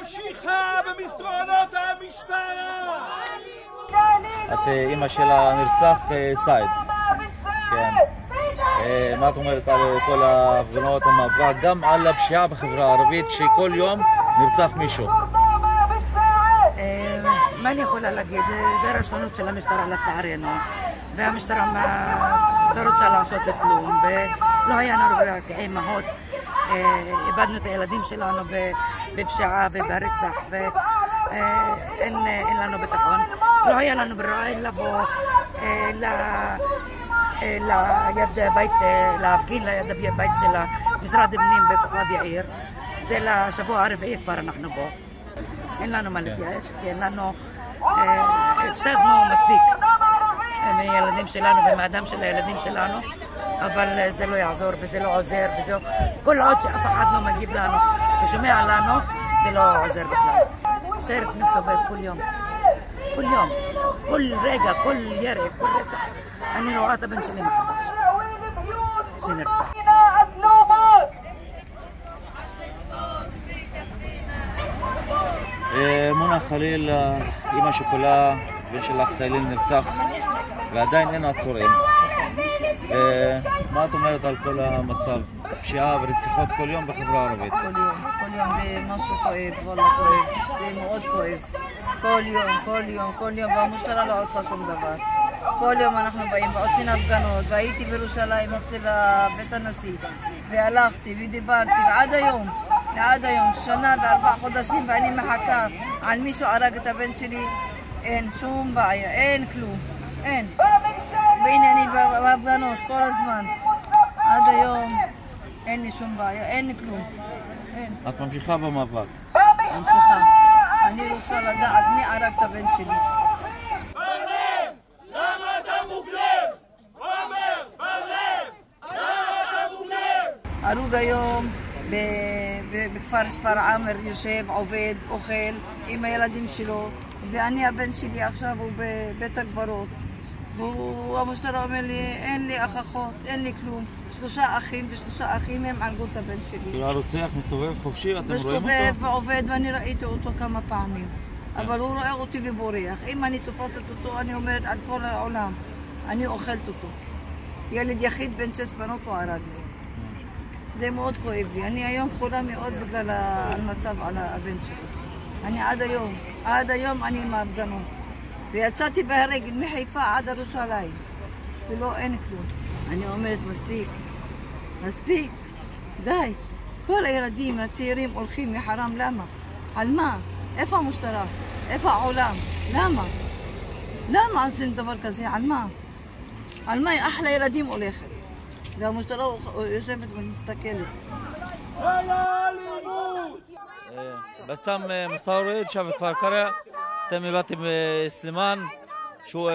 ממשיכה במסדרונות המשטרה! את אה, אימא של הנרצח אה, סייד. כן. אה, מה את אומרת על כל ההפגנות, המאבק, גם על הפשיעה בחברה הערבית, שכל יום נרצח מישהו? מה אני יכולה להגיד? זה רשלנות של המשטרה לצערנו. והמשטרה לא רוצה לעשות כלום, ולא היה לנו ברירה כאימהות. איבדנו את הילדים שלנו בפשיעה וברצח, ואין לנו ביטחון. לא היה לנו ברירה אלא לבוא ליד בית, להפגין ליד בית של משרד הפנים בכוכב יאיר. זה לשבוע הרביעי כבר אנחנו בו. אין לנו מה להתייאש, כי אין לנו... הפסדנו מספיק מהילדים שלנו ומהדם של הילדים שלנו, אבל זה לא יעזור וזה לא עוזר, וזה... כל עוד שאף אחד לא מגיב לנו ושומע לנו, זה לא עוזר בכלל. סרט מסתובב כל יום. כל יום, כל רגע, כל ירי, כל רצח. אני רואה את הבן שלי מחדש, שנרצח. מונה חליל, אימא שכולה, בן שלך חליל נרצח ועדיין אין עצורים. מה את אומרת על כל המצב? פשיעה ורציחות כל יום בחברה הערבית. כל יום, כל יום זה משהו כואב, וואלה כואב, זה מאוד כואב. כל יום, כל יום, כל יום, והמשטרה לא עושה שום דבר. כל יום אנחנו באים ועושים הפגנות, והייתי בירושלים אצל בית הנשיא, והלכתי ודיברתי, ועד היום, ועד היום, שנה וארבעה חודשים, ואני מחכה על מישהו הרג את הבן שלי, אין שום בעיה, אין כלום, אין. והנה אני בהפגנות כל הזמן, עד היום אין לי שום בעיה, אין לי כלום, אין. את ממשיכה במאבק. ממשיכה. אני רוצה לדעת מי הרג את הבן שלי. הרוג היום בכפר שפרעם יושב, עובד, אוכל עם הילדים שלו, ואני, הבן שלי עכשיו הוא בבית הקברות. והמשטרה אומר לי, אין לי אח אחות, אין לי כלום. שלושה אחים ושלושה אחים הם הרגו את הבן שלי. כאילו הרוצח מסתובב חופשי, אתם רואים אותו? מסתובב ועובד ואני ראיתי אותו כמה פעמים. אבל הוא רואה אותי ובורח. אם אני תופסת אותו, אני אומרת על כל העולם, אני אוכלת אותו. ילד יחיד בן שש בנות הוא הרג לי. זה מאוד כואב לי. אני היום חולה מאוד בגלל המצב על הבן שלי. אני עד היום, עד היום אני עם ההפגנות. ויצאתי בהרגל מחיפה עד ירושלים, ולא אין כלום. אני אומרת, מספיק, מספיק, די. כל הילדים הצעירים הולכים מחרם, למה? על מה? איפה המשטרה? איפה העולם? למה? למה עושים דבר כזה? על מה? על מה אחלה ילדים הולכת? והמשטרה יושבת ומסתכלת. בסם מסאורי, תושב כפר קרע, אתם הבאתם סלימאן, שהוא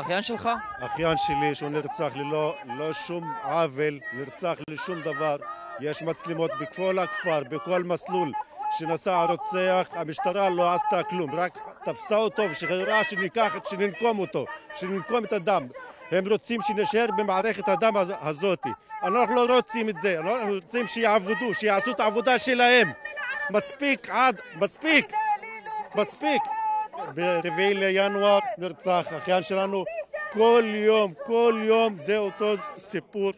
אחיין שלך? אחיין שלי שהוא נרצח ללא לא שום עוול, נרצח לשום דבר. יש מצלמות בכל הכפר, בכל מסלול שנסע הרוצח, המשטרה לא עשתה כלום, רק תפסה אותו ושחררה שניקח, שננקום אותו, שננקום את הדם. הם רוצים שנשאר במערכת הדם הזאת. אנחנו לא רוצים את זה, אנחנו רוצים שיעבדו, שיעשו את העבודה שלהם. מספיק עד, מספיק, מספיק. ב-4 לינואר נרצח אחיין שלנו. כל יום, כל יום זה אותו סיפור.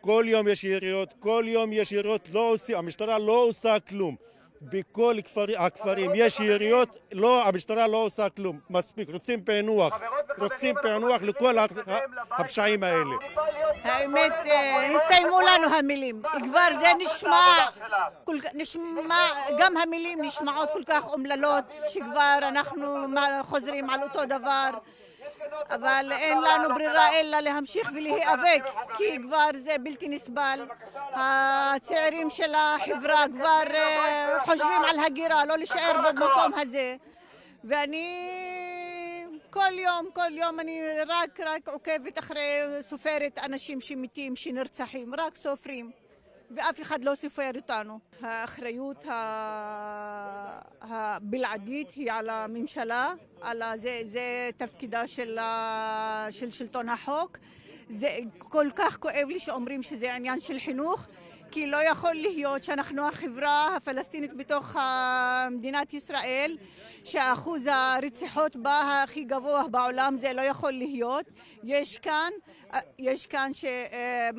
כל יום יש יריות, כל יום יש יריות, לא עושים, המשטרה לא עושה כלום. בכל כפר, הכפרים יש יריות, לא, המשטרה לא עושה כלום. מספיק, רוצים פענוח. רוצים פענוח לכל הפשעים האלה. האמת, הסתיימו לנו המילים. כבר זה נשמע, נשמע, גם המילים נשמעות כל כך אומללות, שכבר אנחנו חוזרים על אותו דבר. אבל אין לנו ברירה אלא להמשיך ולהיאבק, כי כבר זה בלתי נסבל. הצעירים של החברה כבר חושבים על הגירה, לא להישאר במקום הזה. ואני כל יום, כל יום אני רק, רק עוקבת אחרי, סופרת אנשים שמתים, שנרצחים, רק סופרים. ואף אחד לא סופר אותנו. האחריות הבלעדית היא על הממשלה, על זה, זה תפקידה של, של שלטון החוק. זה כל כך כואב לי שאומרים שזה עניין של חינוך, כי לא יכול להיות שאנחנו החברה הפלסטינית בתוך מדינת ישראל, שאחוז הרציחות בה הכי גבוה בעולם, זה לא יכול להיות. יש כאן, יש כאן ש, אה,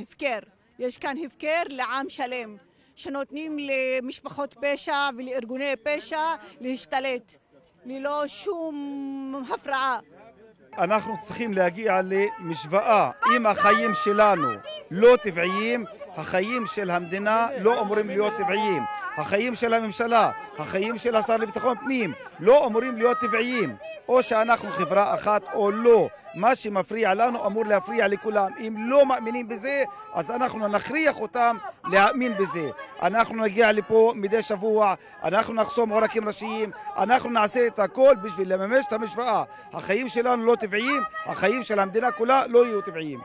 הפקר, יש כאן הפקר לעם שלם, שנותנים למשפחות פשע ולארגוני פשע להשתלט ללא שום הפרעה. אנחנו צריכים להגיע למשוואה. אם החיים שלנו לא טבעיים, החיים של המדינה לא אמורים להיות טבעיים. החיים של הממשלה, החיים של השר לביטחון פנים, לא אמורים להיות טבעיים. או שאנחנו חברה אחת או לא. מה שמפריע לנו אמור להפריע לכולם. אם לא מאמינים בזה, אז אנחנו נכריח אותם להאמין בזה. אנחנו נגיע לפה מדי שבוע, אנחנו נחסום עורקים ראשיים, אנחנו נעשה את הכל בשביל לממש את המשוואה. החיים שלנו לא טבעיים, החיים של המדינה כולה לא יהיו טבעיים.